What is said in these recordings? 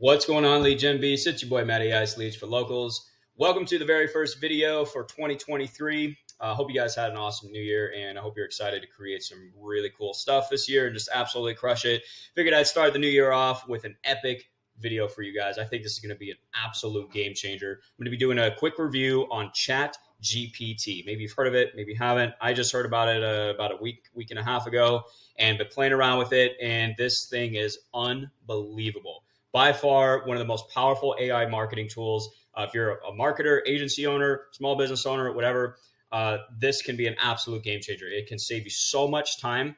What's going on, Lead Gen Beast? It's your boy Matty Ice Leads for Locals. Welcome to the very first video for 2023. I uh, hope you guys had an awesome new year, and I hope you're excited to create some really cool stuff this year and just absolutely crush it. Figured I'd start the new year off with an epic video for you guys. I think this is going to be an absolute game changer. I'm going to be doing a quick review on Chat GPT. Maybe you've heard of it, maybe you haven't. I just heard about it uh, about a week, week and a half ago, and been playing around with it, and this thing is unbelievable by far one of the most powerful AI marketing tools. Uh, if you're a marketer, agency owner, small business owner, whatever, uh, this can be an absolute game changer. It can save you so much time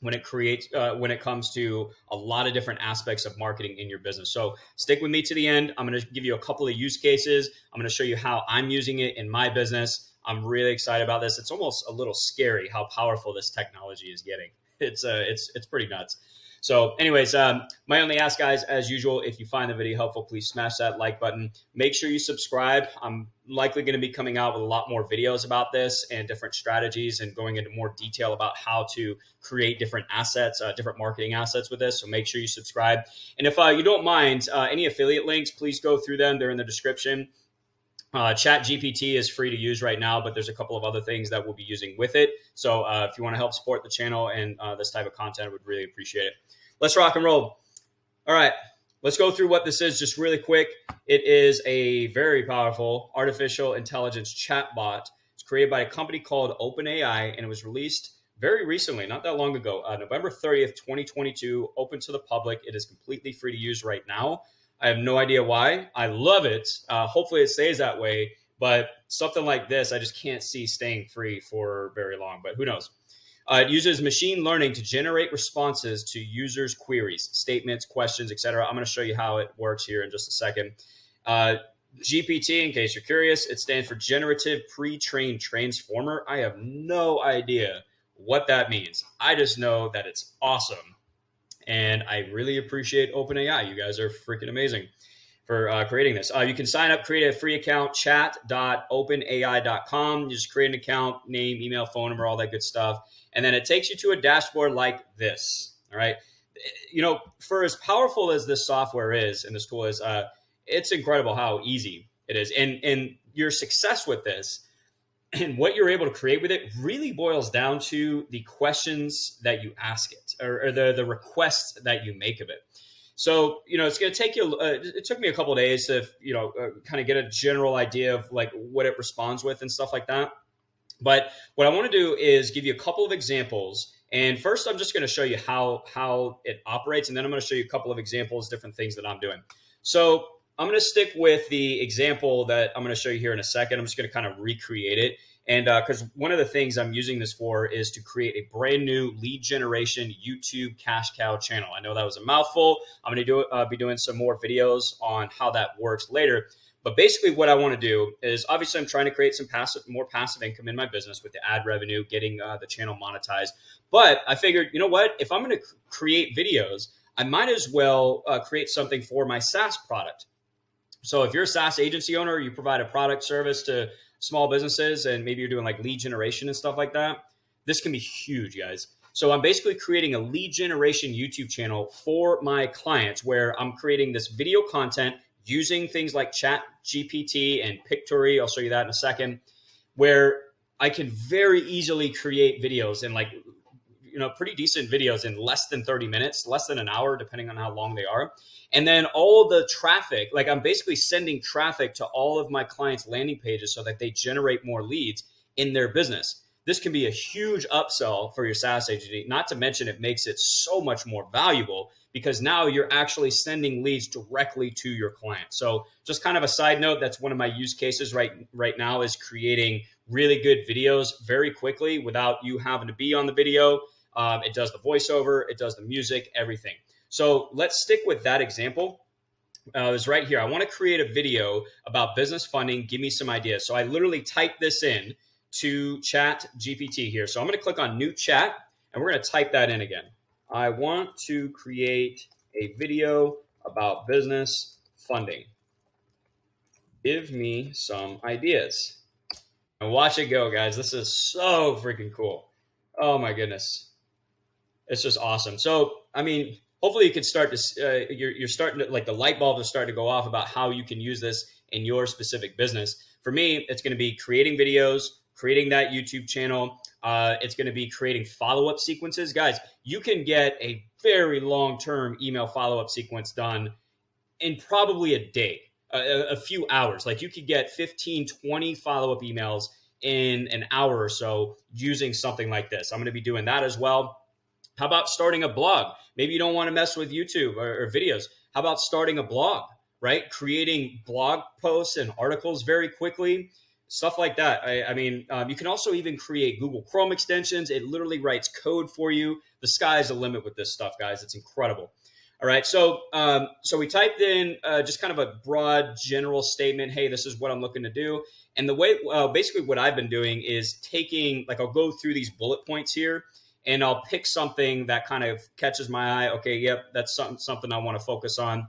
when it creates uh, when it comes to a lot of different aspects of marketing in your business. So stick with me to the end. I'm going to give you a couple of use cases. I'm going to show you how I'm using it in my business. I'm really excited about this. It's almost a little scary how powerful this technology is getting. It's uh, it's it's pretty nuts. So, anyways, um, my only ask, guys, as usual, if you find the video helpful, please smash that like button. Make sure you subscribe. I'm likely going to be coming out with a lot more videos about this and different strategies and going into more detail about how to create different assets, uh, different marketing assets with this. So make sure you subscribe. And if uh, you don't mind, uh, any affiliate links, please go through them. They're in the description. Uh, Chat GPT is free to use right now, but there's a couple of other things that we'll be using with it. So uh, if you want to help support the channel and uh, this type of content, I would really appreciate it. Let's rock and roll. All right, let's go through what this is just really quick. It is a very powerful artificial intelligence chatbot. It's created by a company called OpenAI, and it was released very recently, not that long ago, uh, November 30th, 2022, open to the public. It is completely free to use right now. I have no idea why. I love it. Uh, hopefully, it stays that way. But something like this, I just can't see staying free for very long. But who knows? Uh, it uses machine learning to generate responses to users' queries, statements, questions, etc. I'm going to show you how it works here in just a second. Uh, GPT, in case you're curious, it stands for Generative Pre-trained Transformer. I have no idea what that means. I just know that it's awesome and I really appreciate OpenAI. You guys are freaking amazing for uh, creating this. Uh, you can sign up, create a free account, chat.openai.com. You just create an account, name, email, phone number, all that good stuff. And then it takes you to a dashboard like this. All right. You know, for as powerful as this software is and this tool is, uh, it's incredible how easy it is. And, and your success with this and what you're able to create with it really boils down to the questions that you ask it or, or the, the requests that you make of it. So, you know, it's going to take you, uh, it took me a couple days to, you know, uh, kind of get a general idea of like what it responds with and stuff like that. But what I want to do is give you a couple of examples. And first, I'm just going to show you how, how it operates. And then I'm going to show you a couple of examples, different things that I'm doing. So I'm going to stick with the example that I'm going to show you here in a second. I'm just going to kind of recreate it. And because uh, one of the things I'm using this for is to create a brand new lead generation YouTube cash cow channel. I know that was a mouthful. I'm going to do uh, be doing some more videos on how that works later. But basically, what I want to do is obviously I'm trying to create some passive, more passive income in my business with the ad revenue, getting uh, the channel monetized. But I figured, you know what? If I'm going to create videos, I might as well uh, create something for my SaaS product. So if you're a SaaS agency owner, you provide a product service to small businesses and maybe you're doing like lead generation and stuff like that, this can be huge, guys. So I'm basically creating a lead generation YouTube channel for my clients where I'm creating this video content using things like Chat GPT and Pictory. I'll show you that in a second, where I can very easily create videos and like you know pretty decent videos in less than 30 minutes less than an hour depending on how long they are and then all the traffic like i'm basically sending traffic to all of my clients landing pages so that they generate more leads in their business this can be a huge upsell for your SaaS agency. Not to mention, it makes it so much more valuable because now you're actually sending leads directly to your client. So, just kind of a side note, that's one of my use cases right right now is creating really good videos very quickly without you having to be on the video. Um, it does the voiceover, it does the music, everything. So let's stick with that example. Uh, is right here. I want to create a video about business funding. Give me some ideas. So I literally type this in to chat GPT here. So I'm going to click on new chat and we're going to type that in again. I want to create a video about business funding. Give me some ideas. And watch it go, guys. This is so freaking cool. Oh my goodness. It's just awesome. So, I mean, hopefully you can start to uh, you're, you're starting to like the light bulb is starting to go off about how you can use this in your specific business. For me it's going to be creating videos creating that youtube channel. Uh, it's going to be creating follow-up sequences. Guys you can get a very long-term email follow-up sequence done in probably a day a, a few hours. Like you could get 15 20 follow-up emails in an hour or so using something like this. I'm going to be doing that as well how about starting a blog? Maybe you don't want to mess with YouTube or, or videos. How about starting a blog, right? Creating blog posts and articles very quickly, stuff like that. I, I mean, um, you can also even create Google Chrome extensions. It literally writes code for you. The sky is the limit with this stuff, guys. It's incredible. All right, so um, so we typed in uh, just kind of a broad general statement. Hey, this is what I'm looking to do. And the way, uh, basically, what I've been doing is taking like I'll go through these bullet points here, and I'll pick something that kind of catches my eye. Okay, yep, that's something something I want to focus on.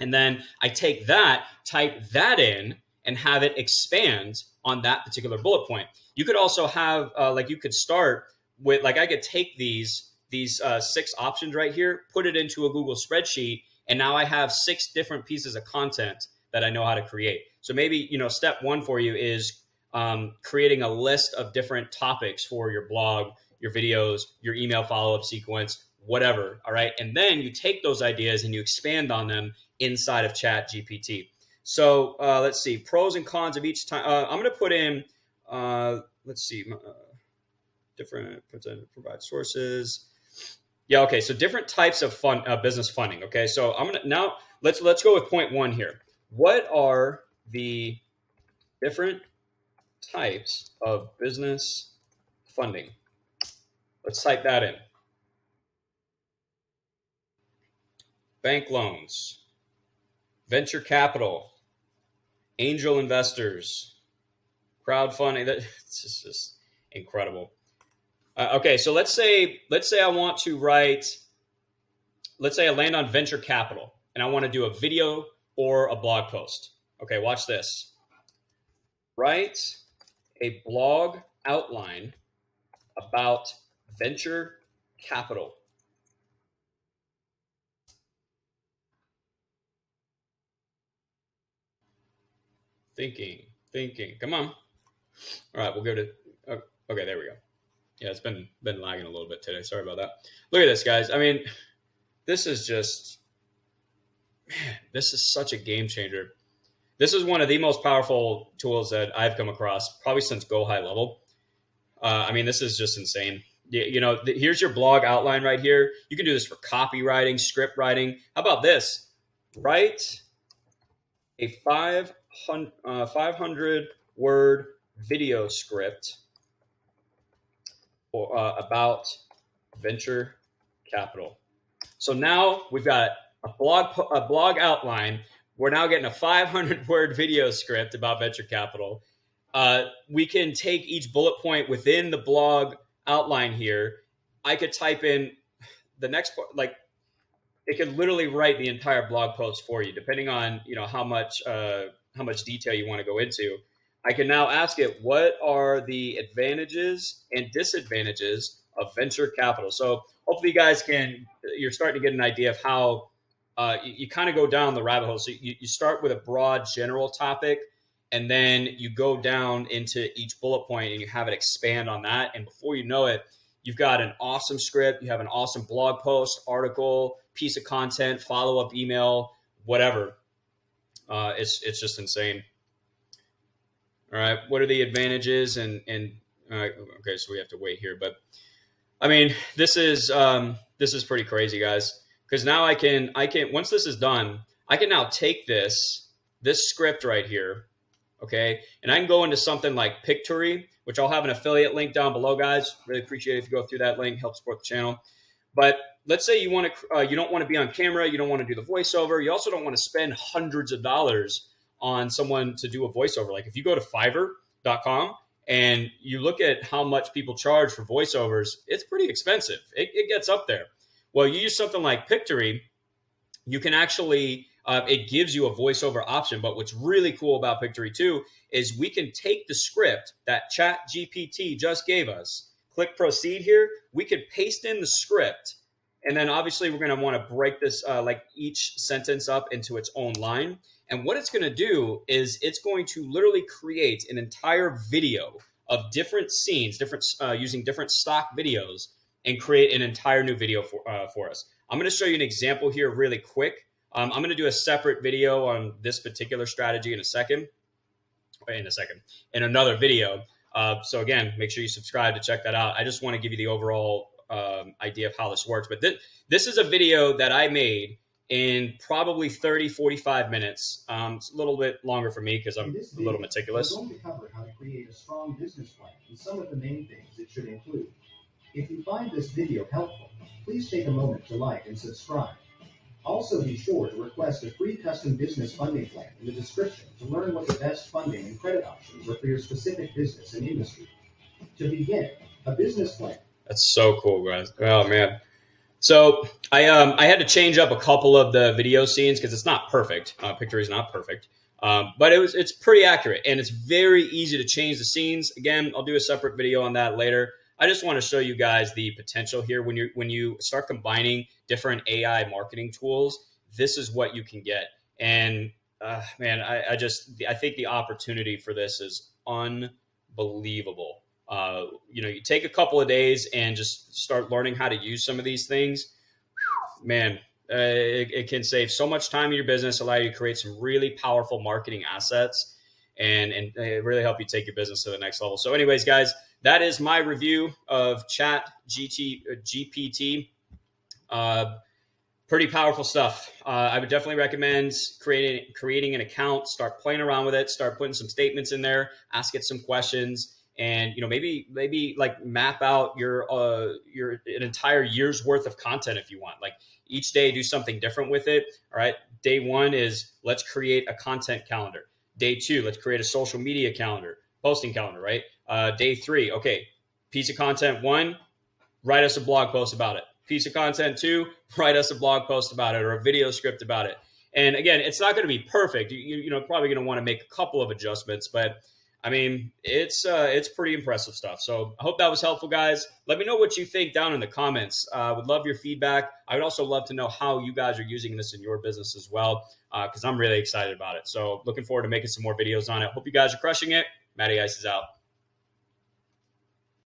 And then I take that, type that in, and have it expand on that particular bullet point. You could also have uh, like you could start with like I could take these these uh, six options right here, put it into a Google spreadsheet, and now I have six different pieces of content that I know how to create. So maybe you know step one for you is um, creating a list of different topics for your blog your videos, your email follow up sequence, whatever. All right. And then you take those ideas and you expand on them inside of Chat GPT. So uh, let's see pros and cons of each time. Uh, I'm going to put in, uh, let's see, uh, different provide sources. Yeah. Okay. So different types of fun uh, business funding. Okay. So I'm going to now let's let's go with point one here. What are the different types of business funding? Let's type that in. Bank loans, venture capital, angel investors, crowdfunding. That it's just, just incredible. Uh, okay, so let's say let's say I want to write. Let's say I land on venture capital and I want to do a video or a blog post. Okay, watch this. Write a blog outline about venture capital. Thinking, thinking. Come on. All right, we'll go to. Oh, okay, there we go. Yeah, it's been been lagging a little bit today. Sorry about that. Look at this, guys. I mean, this is just man. This is such a game changer. This is one of the most powerful tools that I've come across, probably since Go High Level. Uh, I mean, this is just insane you know, here's your blog outline right here. You can do this for copywriting, script writing. How about this? Write a 500, uh, 500 word video script uh, about venture capital. So now we've got a blog a blog outline. We're now getting a 500 word video script about venture capital. Uh, we can take each bullet point within the blog outline here, I could type in the next part, like it could literally write the entire blog post for you, depending on you know how much uh, how much detail you want to go into. I can now ask it, what are the advantages and disadvantages of venture capital? So hopefully you guys can, you're starting to get an idea of how uh, you, you kind of go down the rabbit hole. So you, you start with a broad general topic and then you go down into each bullet point and you have it expand on that. And before you know it you've got an awesome script you have an awesome blog post article piece of content follow-up email whatever. Uh, it's, it's just insane. All right what are the advantages and and uh, okay so we have to wait here but i mean this is um, this is pretty crazy guys. Because now i can i can once this is done i can now take this this script right here Okay. And I can go into something like Pictory, which I'll have an affiliate link down below, guys. Really appreciate if you go through that link, help support the channel. But let's say you want to, uh, you don't want to be on camera, you don't want to do the voiceover, you also don't want to spend hundreds of dollars on someone to do a voiceover. Like if you go to Fiverr.com and you look at how much people charge for voiceovers, it's pretty expensive. It, it gets up there. Well, you use something like Pictory, you can actually uh, it gives you a voiceover option. But what's really cool about Pictory 2 is we can take the script that Chat GPT just gave us, click proceed here, we could paste in the script, And then obviously we're going to want to break this uh, like each sentence up into its own line. And what it's going to do is it's going to literally create an entire video of different scenes, different uh, using different stock videos, and create an entire new video for uh, for us. I'm going to show you an example here really quick. Um, I'm going to do a separate video on this particular strategy in a second. In a second, in another video. Uh, so again, make sure you subscribe to check that out. I just want to give you the overall um, idea of how this works. But th- this is a video that I made in probably 30, 45 minutes. Um, it's a little bit longer for me because I'm a little meticulous. We're going to cover how to create a strong business plan and some of the main things it should include. If you find this video helpful, please take a moment to like and subscribe. Also be sure to request a free custom business funding plan in the description to learn what the best funding and credit options are for your specific business and industry. To begin, a business plan. That's so cool, guys. Oh man. So I um I had to change up a couple of the video scenes because it's not perfect. Uh, Pictory is not perfect, um, but it was it's pretty accurate and it's very easy to change the scenes. Again, I'll do a separate video on that later. I just want to show you guys the potential here when you when you start combining different AI marketing tools. This is what you can get, and uh, man, I, I just I think the opportunity for this is unbelievable. Uh, you know, you take a couple of days and just start learning how to use some of these things. Man, uh, it, it, can save so much time in your business, allow you to create some really powerful marketing assets, and and really help you take your business to the next level. So, anyways, guys, that is my review of Chat GT, uh, GPT. Uh, pretty powerful stuff. Uh, I would definitely recommend creating creating an account, start playing around with it, start putting some statements in there, ask it some questions. And you know maybe maybe like map out your uh your an entire year's worth of content if you want. Like each day do something different with it. All right? Day one is let's create a content calendar. Day two let's create a social media calendar posting calendar right uh, day three okay piece of content one write us a blog post about it piece of content two write us a blog post about it or a video script about it and again it's not going to be perfect you, you know probably going to want to make a couple of adjustments but I mean, it's uh, it's pretty impressive stuff. So I hope that was helpful, guys. Let me know what you think down in the comments. I uh, would love your feedback. I would also love to know how you guys are using this in your business as well, because uh, I'm really excited about it. So looking forward to making some more videos on it. Hope you guys are crushing it. Matty Ice is out.